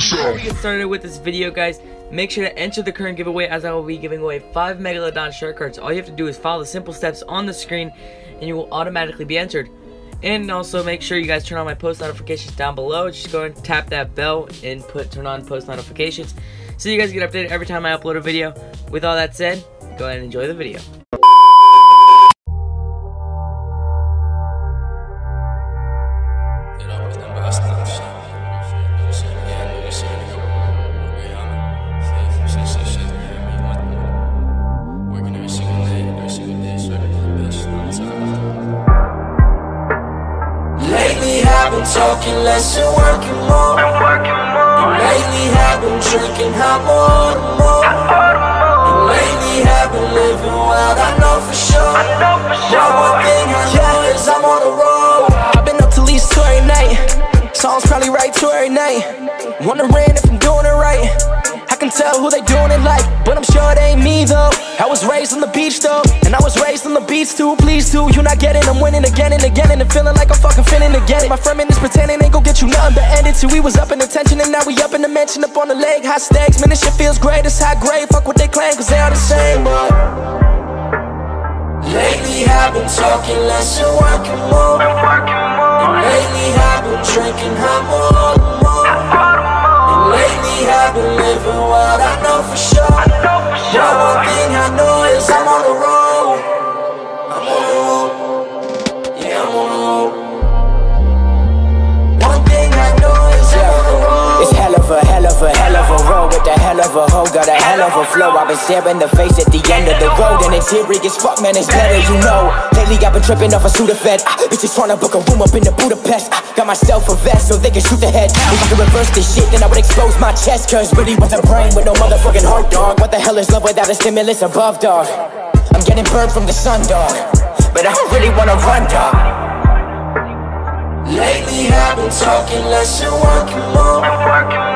started with this video, guys, make sure to enter the current giveaway as I will be giving away 5 Megalodon shark cards. All you have to do is follow the simple steps on the screen and you will automatically be entered. And also make sure you guys turn on my post notifications down below. Just go and tap that bell and put turn on post notifications so you guys get updated every time I upload a video. With all that said, go ahead and enjoy the video. Talking less and working more. And lately I've been drinking hot more and more. And lately I've been living wild, I know for sure. But one thing I know is I'm on the road. I've been up till least two every night. Songs probably write two every night. Wondering if I'm doing it right. I can tell who they doing it like, but I'm sure it raised on the beach though, and I was raised on the beats too. Please too, you not getting, I'm winning again and again, and I'm feeling like I'm fucking get it. My friend is pretending ain't gon' get you nothing but ended till we was up in attention, and now we up in the mansion, up on the leg, high stakes. Man, this shit feels great, it's high grade. Fuck what they claim, cause they all the same, but. Lately I've been talking less and working more. Hell of a hoe, got a hell of a flow. I've been staring the face at the end of the road, and it's eerie as fuck, man. It's better, you know. Lately I've been tripping off a Sudafed. Ah, bitches tryna book a room up in the Budapest. Ah, got myself a vest so they can shoot the head. If I could reverse this shit, then I would expose my chest. Cause really was a brain with no motherfucking heart, dog. What the hell is love without a stimulus above, dog? I'm getting burned from the sun, dog. But I don't really wanna run, dog. Lately I've been talking less and working more.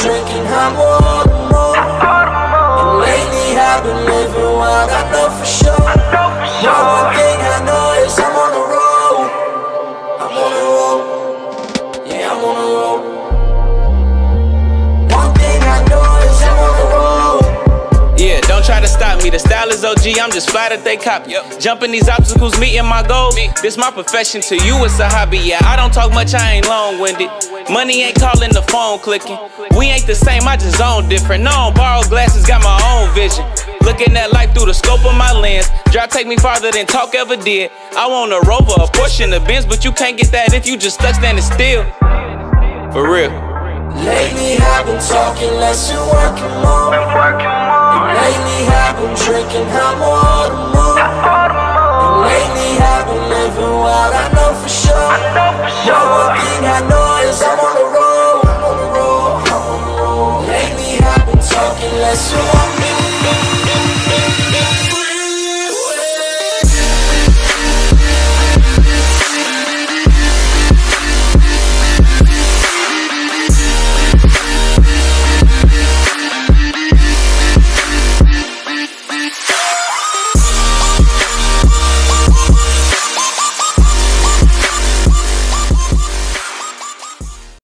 Drinking hot more and more. And lately I've been living wild, I know for sure. But one thing I know is I'm on the road. I'm on the road. Yeah, I'm on the road. One thing I know is I'm on the road. Yeah, don't try to stop me. The style is OG, I'm just flat that they copy. Jumping these obstacles, meeting my goal. This my profession, to you it's a hobby. Yeah, I don't talk much, I ain't long winded. Money ain't calling, the phone clicking. We ain't the same, I just own different. No, on borrowed glasses, got my own vision. Looking at life through the scope of my lens. Drive take me farther than talk ever did. I want a rover, a portion of Benz, but you can't get that if you just stuck standing still. For real. Lately I've been talking less and working more. And lately I've been drinking hot more I'm on